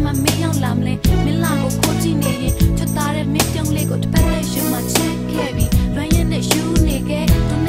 ချိန်မှာမင်းရောက်လာမလဲမင်းလာကိုခိုးကြည့်နေရင်ချွတ်သားတဲ့မင်းပြောင်းလေးကိုတစ်ဖက်နဲ့ယူမှချက်ခဲ့ပြီးလွမ်းရင်းနဲ့ယူနေခဲ့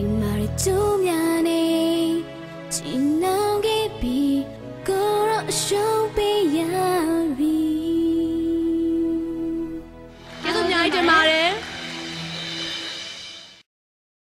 အိမ်မာရကျူးများနေချီနာ